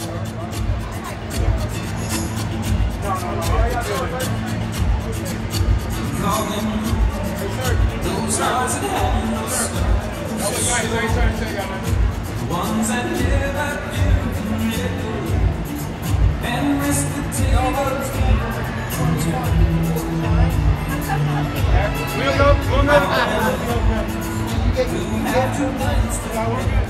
Those eyes in heaven, the ones that live you and rest the table. We'll go, we'll go.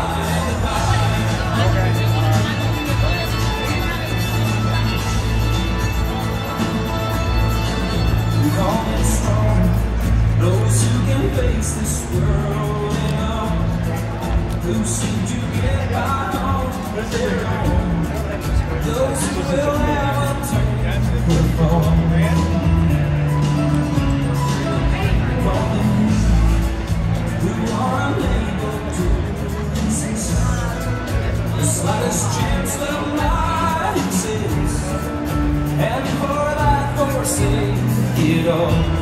Who can face this world alone. Who seem to get by on their own. Those who will never turn the fall. Who are unable to the slightest chance that might exist. And for that forsake it all.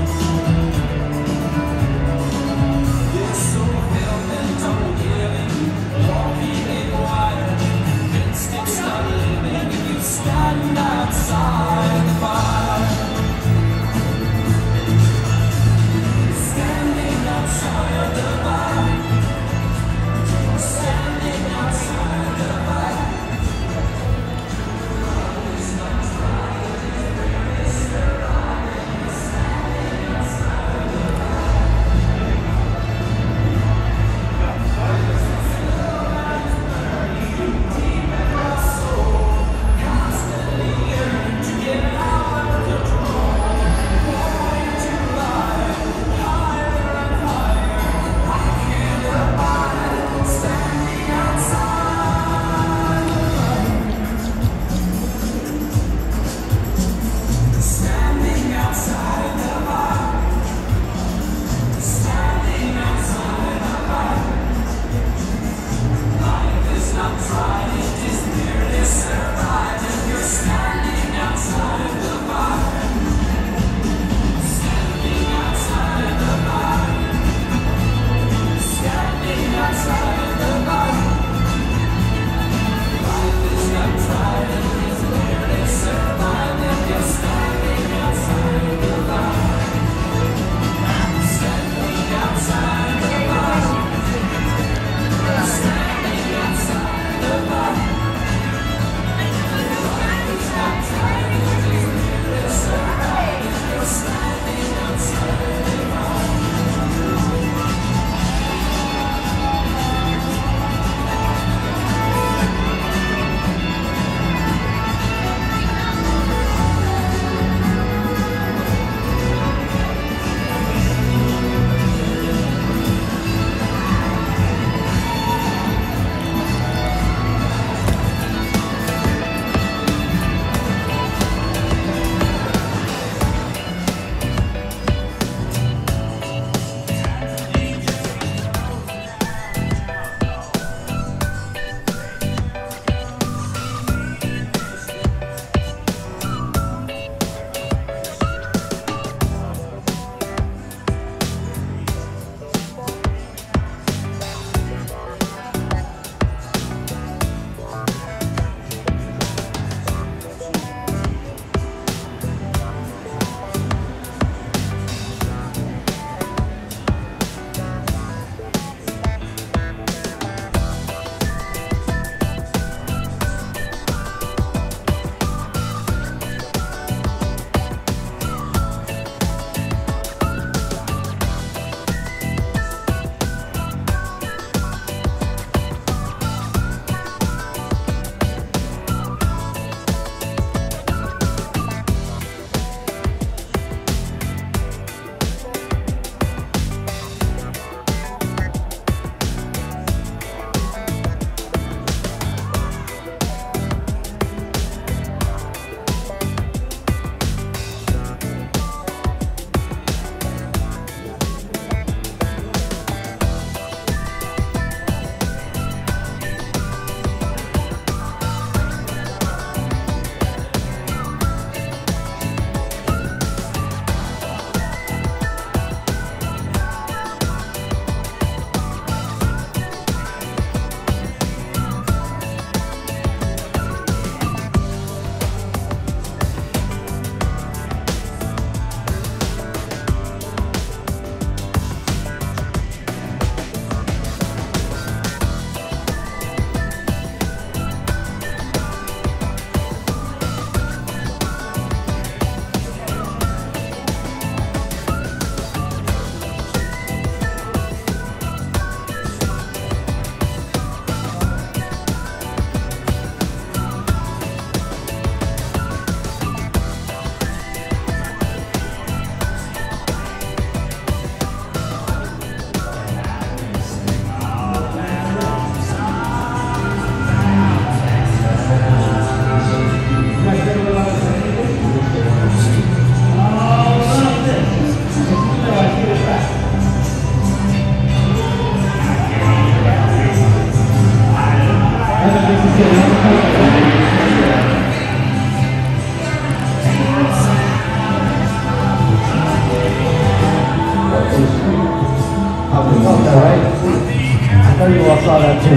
All saw that too.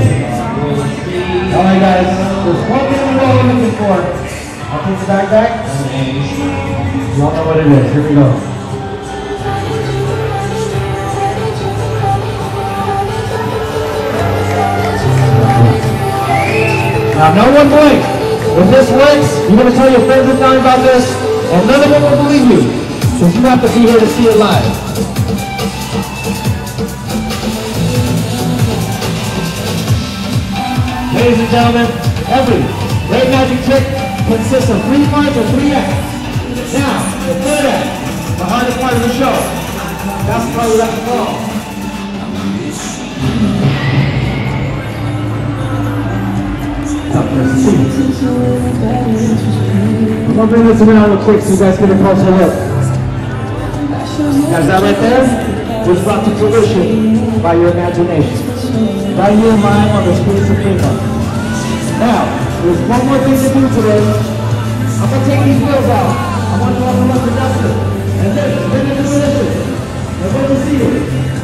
All right, guys. There's one thing we're all looking for. I'll take the back back. You all know what it is. Here we go. Now, no one blink. If this works, you're going to tell your friends and family about this, and none of them will believe you. Because you have to be here to see it live. Ladies and gentlemen, every great magic trick consists of three parts or three acts. Now, the third act, the hardest part of the show. That's the part we there, see. I'm gonna bring this around real quick so you guys get a closer look. Guys, that right there was brought to fruition by your imagination. By your mind on this piece of paper. Now, there's one more thing to do today. I'm gonna take these wheels out. I want you all to look productive. And then, bring it to fruition. And when you see it,